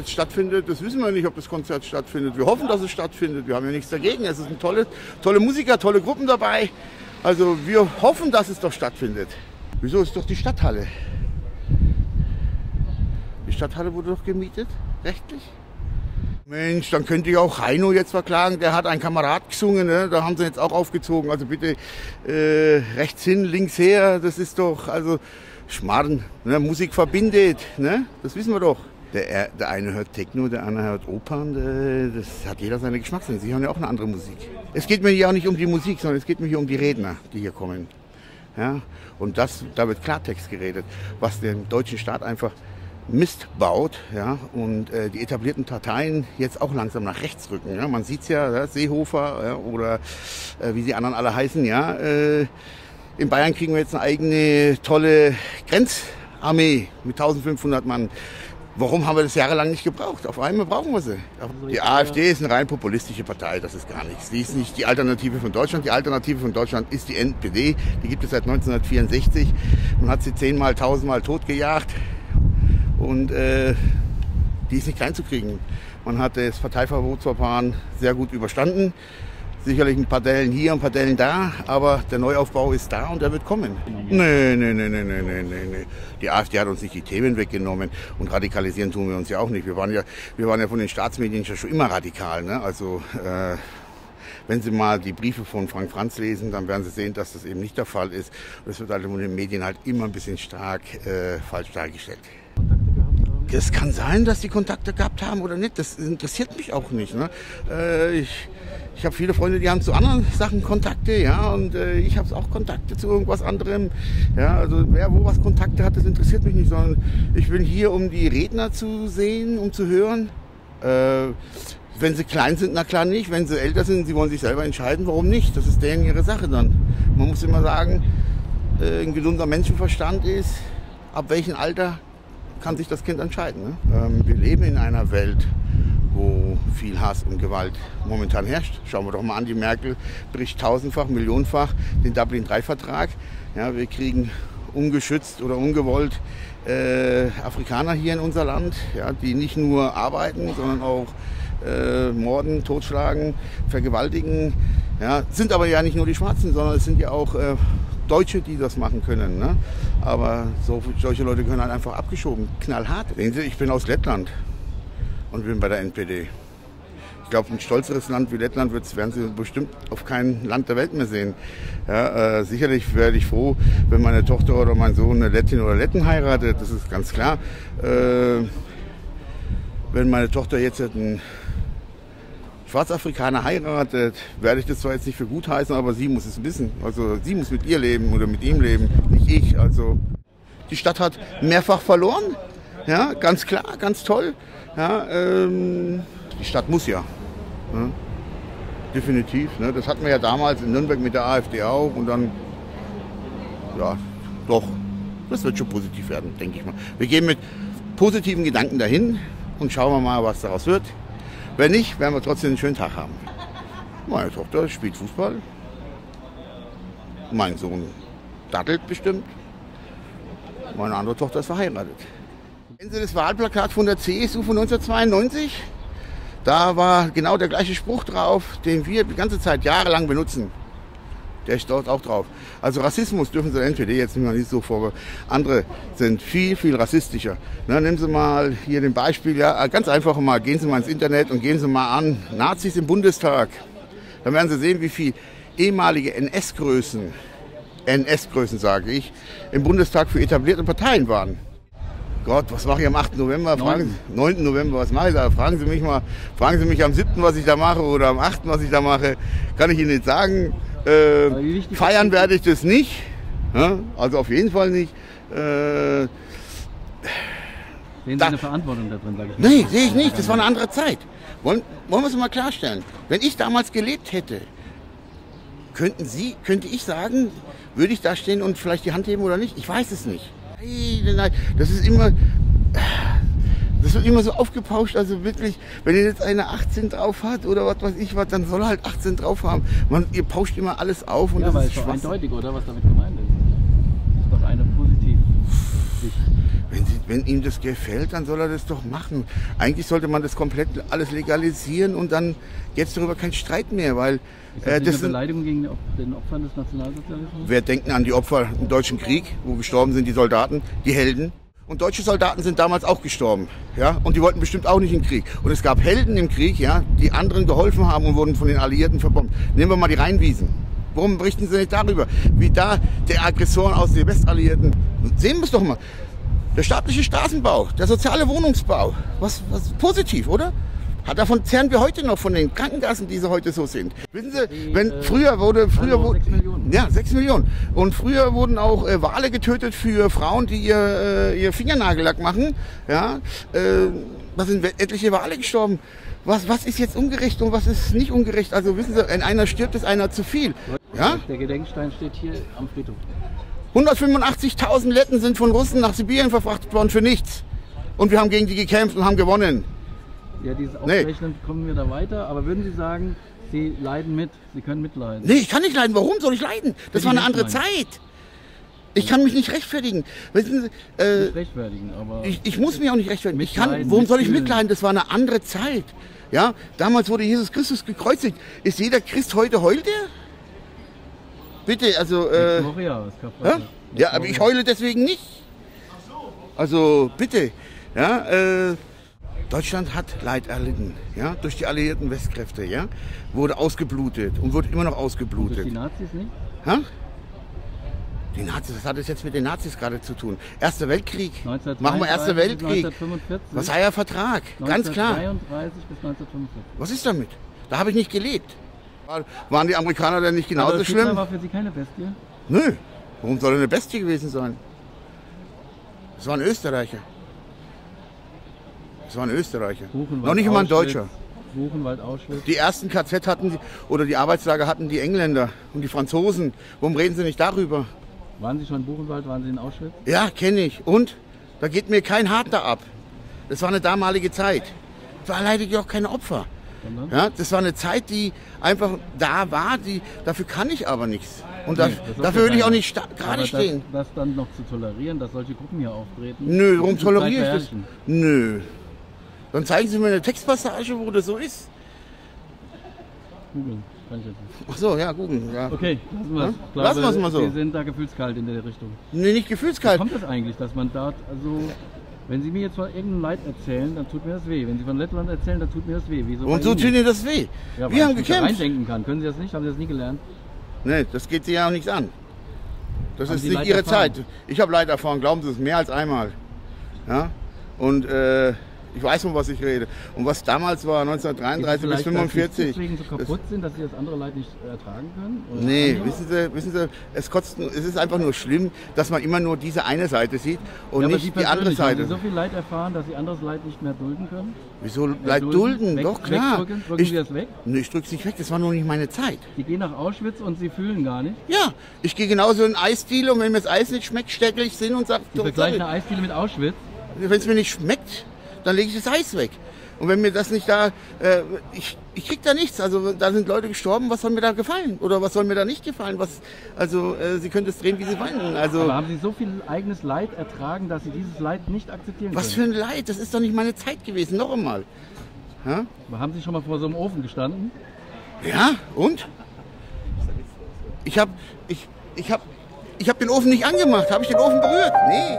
jetzt stattfindet, das wissen wir nicht, ob das Konzert stattfindet. Wir hoffen, dass es stattfindet. Wir haben ja nichts dagegen. Es sind tolle, tolle Musiker, tolle Gruppen dabei. Also wir hoffen, dass es doch stattfindet. Wieso ist doch die Stadthalle? Die Stadthalle wurde doch gemietet, rechtlich? Mensch, dann könnte ich auch Heino jetzt verklagen. Der hat einen Kamerad gesungen, ne? da haben sie jetzt auch aufgezogen. Also bitte äh, rechts hin, links her, das ist doch, also Schmarrn. Ne? Musik verbindet, ne? das wissen wir doch. Der, der eine hört Techno, der andere hört Opern. Der, das hat jeder seine Geschmacksrichtung. Sie hören ja auch eine andere Musik. Es geht mir hier auch nicht um die Musik, sondern es geht mir hier um die Redner, die hier kommen. Ja? Und das, da wird Klartext geredet, was den deutschen Staat einfach Mist baut ja, und äh, die etablierten Parteien jetzt auch langsam nach rechts rücken. Ja. Man sieht's ja, ja Seehofer ja, oder äh, wie die anderen alle heißen. Ja, äh, in Bayern kriegen wir jetzt eine eigene tolle Grenzarmee mit 1500 Mann. Warum haben wir das jahrelang nicht gebraucht? Auf einmal brauchen wir sie. Die AfD ist eine rein populistische Partei, das ist gar nichts. Die ist nicht die Alternative von Deutschland. Die Alternative von Deutschland ist die NPD. Die gibt es seit 1964. Man hat sie zehnmal, tausendmal totgejagt. Und äh, die ist nicht klein zu kriegen. Man hat das Parteiverbotsverfahren sehr gut überstanden. Sicherlich ein paar Dellen hier, ein paar Dellen da, aber der Neuaufbau ist da und er wird kommen. Nee, nee, nee, nee, nee, nee, nee. Die AfD hat uns nicht die Themen weggenommen und radikalisieren tun wir uns ja auch nicht. Wir waren ja, wir waren ja von den Staatsmedien schon immer radikal. Ne? Also äh, wenn Sie mal die Briefe von Frank Franz lesen, dann werden Sie sehen, dass das eben nicht der Fall ist. Das wird halt in den Medien halt immer ein bisschen stark äh, falsch dargestellt. Es kann sein, dass die Kontakte gehabt haben oder nicht. Das interessiert mich auch nicht. Ne? Äh, ich ich habe viele Freunde, die haben zu anderen Sachen Kontakte, ja, und äh, ich habe auch Kontakte zu irgendwas anderem. Ja, also wer wo was Kontakte hat, das interessiert mich nicht, sondern ich bin hier, um die Redner zu sehen, um zu hören. Äh, wenn sie klein sind, na klar nicht. Wenn sie älter sind, sie wollen sich selber entscheiden, warum nicht? Das ist deren ihre Sache dann. Man muss immer sagen, äh, ein gesunder Menschenverstand ist, ab welchem Alter kann sich das Kind entscheiden. Ne? Ähm, wir leben in einer Welt, wo viel Hass und Gewalt momentan herrscht. Schauen wir doch mal an, die Merkel bricht tausendfach, millionenfach den Dublin-3-Vertrag. Ja, wir kriegen ungeschützt oder ungewollt äh, Afrikaner hier in unser Land, ja, die nicht nur arbeiten, sondern auch äh, morden, totschlagen, vergewaltigen. Ja, sind aber ja nicht nur die Schwarzen, sondern es sind ja auch äh, Deutsche, die das machen können. Ne? Aber so, solche Leute können halt einfach abgeschoben, knallhart. Sehen Sie, ich bin aus Lettland und bin bei der NPD. Ich glaube, ein stolzeres Land wie Lettland werden Sie bestimmt auf kein Land der Welt mehr sehen. Ja, äh, sicherlich werde ich froh, wenn meine Tochter oder mein Sohn eine Lettin oder Letten heiratet, das ist ganz klar. Äh, wenn meine Tochter jetzt einen Schwarzafrikaner heiratet, werde ich das zwar jetzt nicht für gut heißen, aber sie muss es wissen. Also sie muss mit ihr leben oder mit ihm leben, nicht ich. Also die Stadt hat mehrfach verloren. Ja, ganz klar, ganz toll. Ja, ähm, die Stadt muss ja. ja definitiv. Ne? Das hatten wir ja damals in Nürnberg mit der AfD auch und dann, ja, doch, das wird schon positiv werden, denke ich mal. Wir gehen mit positiven Gedanken dahin und schauen wir mal, was daraus wird. Wenn nicht, werden wir trotzdem einen schönen Tag haben. Meine Tochter spielt Fußball. Mein Sohn dattelt bestimmt. Meine andere Tochter ist verheiratet. Kennen Sie das Wahlplakat von der CSU von 1992? Da war genau der gleiche Spruch drauf, den wir die ganze Zeit jahrelang benutzen. Der dort auch drauf. Also Rassismus dürfen Sie der NPD jetzt nicht, nicht so vor. Andere sind viel, viel rassistischer. Na, nehmen Sie mal hier den Beispiel, ja, ganz einfach mal, gehen Sie mal ins Internet und gehen Sie mal an, Nazis im Bundestag. Dann werden Sie sehen, wie viele ehemalige NS-Größen, NS-Größen sage ich, im Bundestag für etablierte Parteien waren. Gott, was mache ich am 8. November? Fragen, 9. November, was mache ich da? Fragen Sie mich mal, fragen Sie mich am 7., was ich da mache oder am 8., was ich da mache. Kann ich Ihnen nicht sagen. Äh, feiern werde ich das nicht. Ja? Also auf jeden Fall nicht. Äh, Sehen Sie eine Verantwortung da drin, sage ich mal. Nee, sehe ich nicht. Das war eine andere Zeit. Wollen, wollen wir es mal klarstellen. Wenn ich damals gelebt hätte, könnten Sie, könnte ich sagen, würde ich da stehen und vielleicht die Hand heben oder nicht? Ich weiß es nicht. Nein, nein, das ist immer, das wird immer so aufgepauscht, also wirklich, wenn ihr jetzt eine 18 drauf hat oder was weiß ich was, dann soll er halt 18 drauf haben. Man, ihr pauscht immer alles auf und ja, das aber ist ist doch eindeutig, oder was damit gemeint ist. Das ist doch eine positiv. Wenn, Sie, wenn ihm das gefällt, dann soll er das doch machen. Eigentlich sollte man das komplett alles legalisieren und dann jetzt darüber kein Streit mehr, weil Ist das, äh, das eine Beleidigung gegen den Opfern des Nationalsozialismus? wir denken an die Opfer im Deutschen Krieg, wo gestorben sind, die Soldaten, die Helden. Und deutsche Soldaten sind damals auch gestorben, ja, und die wollten bestimmt auch nicht in den Krieg. Und es gab Helden im Krieg, ja, die anderen geholfen haben und wurden von den Alliierten verbombt. Nehmen wir mal die Rheinwiesen. Warum berichten Sie nicht darüber, wie da der Aggressoren aus den Westalliierten, sehen wir es doch mal. Der staatliche Straßenbau, der soziale Wohnungsbau, was, was positiv, oder? Hat davon zehren wir heute noch von den Krankenkassen, die sie heute so sind. Wissen Sie, Die, wenn äh, früher wurde, früher hallo, wurde, ja, sechs Millionen. Und früher wurden auch äh, Wale getötet für Frauen, die ihr, äh, ihr Fingernagellack machen. Ja, äh, da sind etliche Wale gestorben. Was, was ist jetzt ungerecht und was ist nicht ungerecht? Also wissen Sie, wenn einer stirbt, ist einer zu viel. Ja? Der Gedenkstein steht hier am Friedhof. 185.000 Letten sind von Russen nach Sibirien verfrachtet worden für nichts. Und wir haben gegen die gekämpft und haben gewonnen. Ja, dieses Nee. Aufrechnen kommen wir da weiter. Aber würden Sie sagen, Sie leiden mit, Sie können mitleiden? Nee, ich kann nicht leiden. Warum soll ich leiden? Das die war eine andere Zeit. Ich kann mich nicht rechtfertigen. Wissen Sie, äh, Nicht rechtfertigen, aber Ich, ich muss mich auch nicht rechtfertigen. Ich kann, warum soll ich mitleiden? Das war eine andere Zeit. Ja, damals wurde Jesus Christus gekreuzigt. Ist jeder Christ heute heult er? Bitte, also, äh, ja, ja? Ja, aber ich heule deswegen nicht. Also, bitte, ja, äh, Deutschland hat Leid erlitten, ja, durch die alliierten Westkräfte, ja, wurde ausgeblutet und wird immer noch Durch ausgeblutet. die Nazis nicht? Ja? Die Nazis, was hat das jetzt mit den Nazis gerade zu tun? Erster Weltkrieg. Machen wir Erster 1933 bis Weltkrieg. 1945. Versailler Vertrag, ganz klar. 1933 bis 1945. Was ist damit? Da habe ich nicht gelebt. War- Waren die Amerikaner denn nicht genauso Hitler schlimm? war für Sie keine Bestie? Nö. Warum soll er eine Bestie gewesen sein? Das war ein Österreicher. Das war ein Österreicher. Buchenwald, Noch nicht mal ein Deutscher. Buchenwald, Auschwitz. Die ersten KZ hatten die, oder die Arbeitslager hatten die Engländer und die Franzosen. Warum reden sie nicht darüber? Waren Sie schon in Buchenwald? Waren Sie in Auschwitz? Ja, kenne ich. Und? Da geht mir kein Hart da ab. Das war eine damalige Zeit. Da war leider auch keine Opfer. Ja, das war eine Zeit, die einfach da war. Die, dafür kann ich aber nichts. Und da, Nee, das dafür will ich auch nicht gerade stehen. Das, das dann noch zu tolerieren, dass solche Gruppen hier auftreten. Nö, warum toleriere ich das? Nö. Dann zeigen Sie mir eine Textpassage, wo das so ist. Googeln, kann ich jetzt nicht. Ach so, ja, gucken. Ja. Okay, lassen wir es. Ja? Lassen wir's mal so. Sie sind da gefühlskalt in der Richtung. Nee, nicht Wie gefühlskalt. kommt das eigentlich, dass man dort, also, wenn Sie mir jetzt von irgendeinem Leid erzählen, dann tut mir das weh. Wenn Sie von Lettland erzählen, dann tut mir das weh. Wieso Und so tut? Ihnen das weh. Ja, Wir haben ich da gekämpft. reindenken kann. Können Sie das nicht? Haben Sie das nie gelernt? Nee, das geht Sie ja auch nichts an. Das Haben ist Sie nicht Leid Ihre erfahren? Zeit. Ich habe Leid erfahren, glauben Sie es, mehr als einmal. Ja? Und äh, ich weiß, von was ich rede. Und was damals war, 1933 bis Vielleicht, dass Sie 45. deswegen so kaputt sind, dass Sie das andere Leid nicht ertragen können? Oder Nee, andere? wissen Sie, wissen Sie, es, kotzt, es ist einfach nur schlimm, dass man immer nur diese eine Seite sieht und ja, nicht die andere persönlich, haben Seite. Sie so viel Leid erfahren, dass Sie anderes Leid nicht mehr dulden können? Wieso Ja, bleibt dulden? Weg- Doch, klar. Wegdrücken? Drücken Ich, Sie das weg? nee, ich drück's nicht weg, das war noch nicht meine Zeit. Sie gehen nach Auschwitz und Sie fühlen gar nicht. Ja, ich gehe genauso in Eisdiele und wenn mir das Eis nicht schmeckt, stecke ich hin und sage, Sie vergleichen eine Eisdiele mit Auschwitz. wenn es mir nicht schmeckt, dann lege ich das Eis weg. Und wenn mir das nicht da, äh, ich, ich krieg da nichts. Also da sind Leute gestorben, was soll mir da gefallen? Oder was soll mir da nicht gefallen? Was, also äh, Sie können das drehen, wie Sie wollen. Also Aber haben Sie so viel eigenes Leid ertragen, dass Sie dieses Leid nicht akzeptieren was für können? ein Leid, das ist doch nicht meine Zeit gewesen. Noch einmal. Aber haben Sie schon mal vor so einem Ofen gestanden? ja und? Ich habe ich, ich hab, ich hab den Ofen nicht angemacht. Habe ich den Ofen berührt? Nee.